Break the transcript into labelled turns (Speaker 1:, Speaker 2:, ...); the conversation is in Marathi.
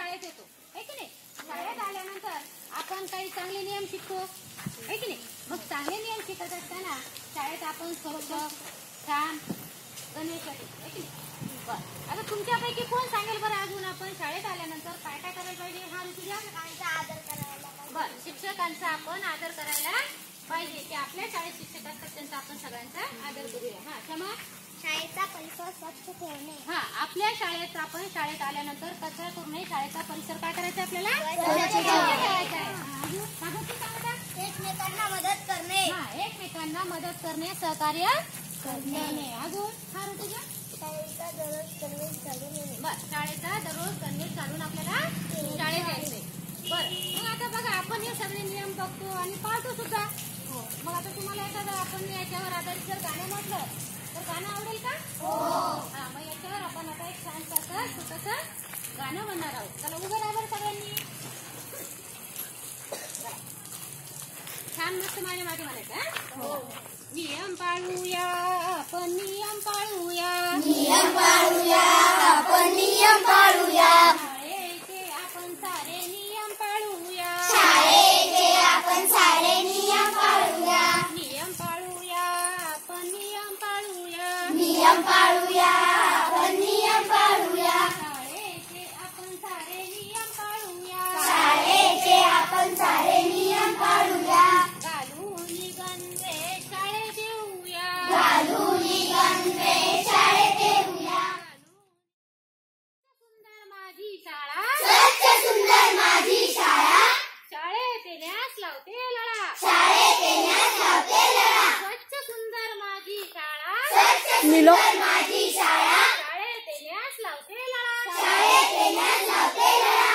Speaker 1: शाळेत येतो. है की नाही? शाळेत आल्यानंतर आपण काही चांगले नियम शिकतो. है की नाही? मग चांगले नियम शिकत असताना शाळेत आपण स्वच्छ छान गणेश बरं. आता तुमच्यापैकी कोण सांगेल बरं अजून आपण? शाळेत आल्यानंतर काय काय करायला पाहिजे? हा ऋतुजा?
Speaker 2: आदर करायला पाहिजे.
Speaker 1: बर. शिक्षकांचा आपण आदर करायला पाहिजे. की आपल्या शाळेत शिक्षक असतात त्यांचा आपण सगळ्यांचा आदर करूया. हा क्षमा.
Speaker 2: शाळेचा परिसर स्वच्छ ठेवणे.
Speaker 1: हा आपल्या शाळेत आपण शाळेत आल्यानंतर कचरा करू नये शाळेचा परिसर काय करायचा आपल्याला?
Speaker 2: ठेवायचा.
Speaker 1: आहे. हा, अजून सांगता?
Speaker 2: एकमेकांना मदत करणे.
Speaker 1: हा एकमेकांना मदत करणे सहकार्य करणे. अजून? हा ऋतुजा?
Speaker 2: शाळेचा दररोज करणे चालू नेणे
Speaker 1: बर शाळेचा दररोज गणवेश घालून आपल्याला शाळेत यायचंय. बर मग आता बघा आपण हे सगळे नियम बघतो आणि पाळतो सुद्धा. मग आता तुम्हाला एखादं आपण याच्यावर आधारित जर गाणं म्हटलं तर गाणं आवडेल का? हा. मग याच्यावर आपण आता एक छान असं छोटस गाणं म्हणणार आहोत. चला उभं राहा सगळ्यांनी. छान मस्त माझ्या मागे म्हणायचं हा? नियम पाळूया आपण नियम पाळूया
Speaker 2: नियम पाळूया आपण नियम पाळूया.
Speaker 1: शाळेचे आपण सारे नियम पाळूया.
Speaker 2: शाळेचे आपण सारे नियम पाळूया.
Speaker 1: घालून गणवेश शाळेत येऊया
Speaker 2: घालून गणवेश शाळेत येऊया
Speaker 1: सुंदर माझी शाळा.
Speaker 2: स्वच्छ सुंदर माझी शाळा.
Speaker 1: शाळेत येण्यास लावते लळा.
Speaker 2: शाळेत येण्यास लावते लळा
Speaker 1: स्वच्छ सुंदर माझी शाळा
Speaker 2: शाळा
Speaker 1: शाळेत येण्यास लावते लळा